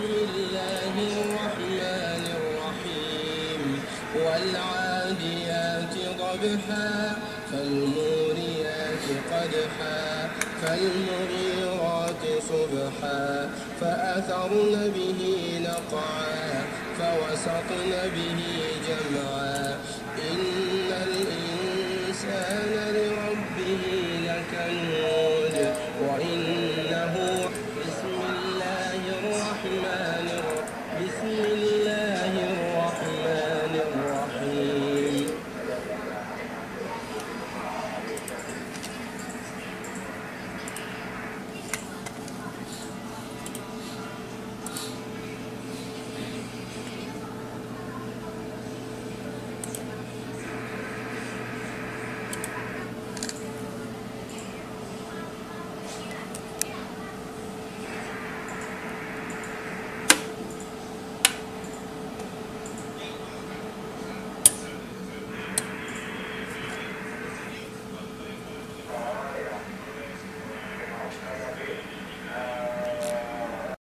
بسم الله الرحمن الرحيم. والعاديات ضبحا فالموريات قدحا فالمغيرات صبحا. فأثرن به نقعا فوسطن به جمعا. إن الإنسان